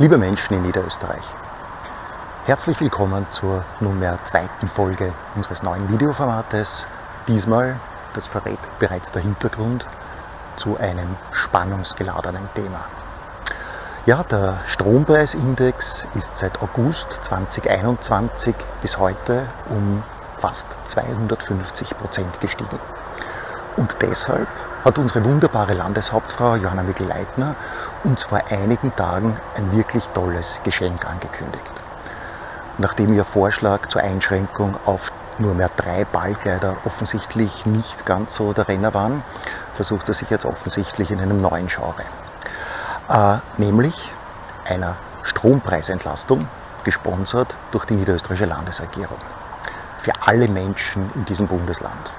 Liebe Menschen in Niederösterreich, herzlich willkommen zur nunmehr zweiten Folge unseres neuen Videoformates. Diesmal, das verrät bereits der Hintergrund, zu einem spannungsgeladenen Thema. Ja, der Strompreisindex ist seit August 2021 bis heute um fast 250 Prozent gestiegen. Und deshalb hat unsere wunderbare Landeshauptfrau Johanna Mikl-Leitner uns vor einigen Tagen ein wirklich tolles Geschenk angekündigt. Nachdem ihr Vorschlag zur Einschränkung auf nur mehr drei Ballkleider offensichtlich nicht ganz so der Renner waren, versucht er sich jetzt offensichtlich in einem neuen Genre. Äh, nämlich einer Strompreisentlastung, gesponsert durch die niederösterreichische Landesregierung. Für alle Menschen in diesem Bundesland.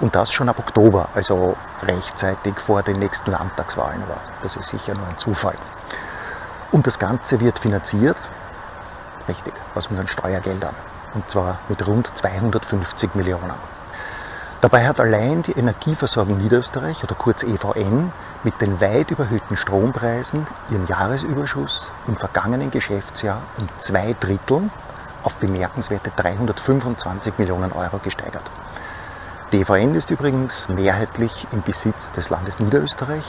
Und das schon ab Oktober, also rechtzeitig vor den nächsten Landtagswahlen war. Das ist sicher nur ein Zufall. Und das Ganze wird finanziert, richtig, aus unseren Steuergeldern. Und zwar mit rund 250 Millionen. Dabei hat allein die Energieversorgung Niederösterreich, oder kurz EVN, mit den weit überhöhten Strompreisen ihren Jahresüberschuss im vergangenen Geschäftsjahr um zwei Drittel auf bemerkenswerte 325 Millionen Euro gesteigert. Die EVN ist übrigens mehrheitlich im Besitz des Landes Niederösterreich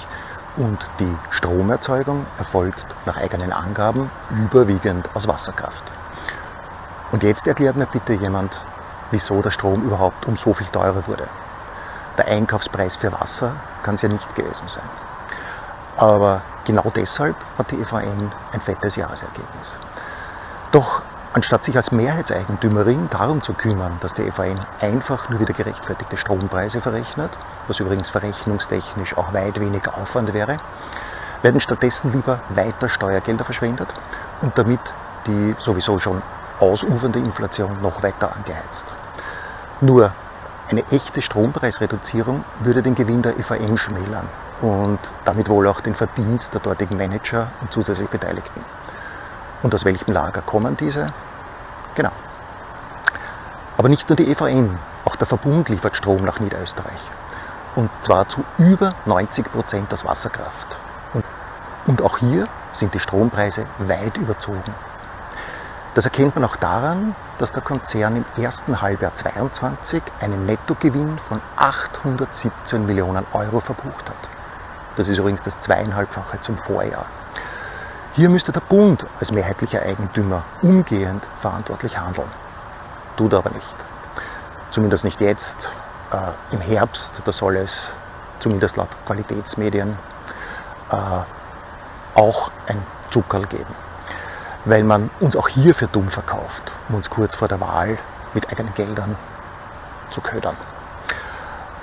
und die Stromerzeugung erfolgt nach eigenen Angaben überwiegend aus Wasserkraft. Und jetzt erklärt mir bitte jemand, wieso der Strom überhaupt um so viel teurer wurde. Der Einkaufspreis für Wasser kann es ja nicht gewesen sein. Aber genau deshalb hat die EVN ein fettes Jahresergebnis. Doch Anstatt sich als Mehrheitseigentümerin darum zu kümmern, dass die FAN einfach nur wieder gerechtfertigte Strompreise verrechnet, was übrigens verrechnungstechnisch auch weit weniger Aufwand wäre, werden stattdessen lieber weiter Steuergelder verschwendet und damit die sowieso schon ausufernde Inflation noch weiter angeheizt. Nur eine echte Strompreisreduzierung würde den Gewinn der FAN schmälern und damit wohl auch den Verdienst der dortigen Manager und zusätzlich Beteiligten. Und aus welchem Lager kommen diese? Genau. Aber nicht nur die EVN, auch der Verbund liefert Strom nach Niederösterreich. Und zwar zu über 90 Prozent aus Wasserkraft. Und, und auch hier sind die Strompreise weit überzogen. Das erkennt man auch daran, dass der Konzern im ersten Halbjahr 2022 einen Nettogewinn von 817 Millionen Euro verbucht hat. Das ist übrigens das zweieinhalbfache zum Vorjahr. Hier müsste der Bund als mehrheitlicher Eigentümer umgehend verantwortlich handeln. Tut aber nicht. Zumindest nicht jetzt. Äh, Im Herbst, da soll es, zumindest laut Qualitätsmedien, äh, auch ein Zuckerl geben. Weil man uns auch hier für dumm verkauft, um uns kurz vor der Wahl mit eigenen Geldern zu ködern.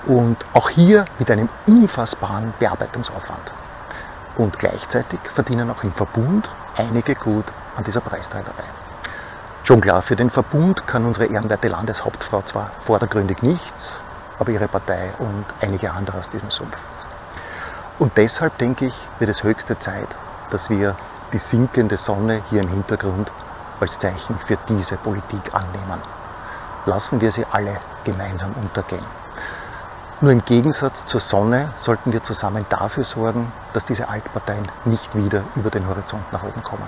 Und auch hier mit einem unfassbaren Bearbeitungsaufwand. Und gleichzeitig verdienen auch im Verbund einige gut an dieser Preistreiberei. Schon klar, für den Verbund kann unsere ehrenwerte Landeshauptfrau zwar vordergründig nichts, aber ihre Partei und einige andere aus diesem Sumpf. Und deshalb denke ich, wird es höchste Zeit, dass wir die sinkende Sonne hier im Hintergrund als Zeichen für diese Politik annehmen. Lassen wir sie alle gemeinsam untergehen. Nur im Gegensatz zur Sonne sollten wir zusammen dafür sorgen, dass diese Altparteien nicht wieder über den Horizont nach oben kommen.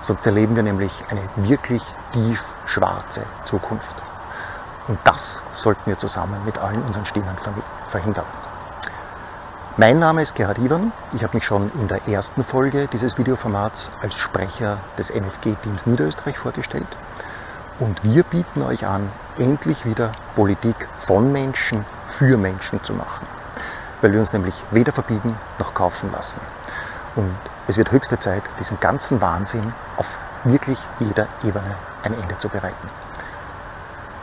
Sonst erleben wir nämlich eine wirklich tief schwarze Zukunft. Und das sollten wir zusammen mit allen unseren Stimmen verhindern. Mein Name ist Gerhard Iwan. Ich habe mich schon in der ersten Folge dieses Videoformats als Sprecher des NFG-Teams Niederösterreich vorgestellt. Und wir bieten euch an, endlich wieder Politik von Menschen für Menschen zu machen. Weil wir uns nämlich weder verbieten noch kaufen lassen. Und es wird höchste Zeit, diesen ganzen Wahnsinn auf wirklich jeder Ebene ein Ende zu bereiten.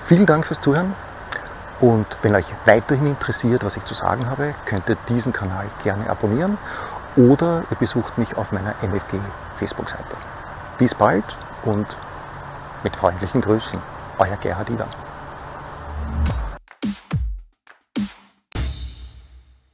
Vielen Dank fürs Zuhören und wenn euch weiterhin interessiert, was ich zu sagen habe, könnt ihr diesen Kanal gerne abonnieren oder ihr besucht mich auf meiner MFG Facebook-Seite. Bis bald und mit freundlichen Grüßen, euer Gerhard Iwan.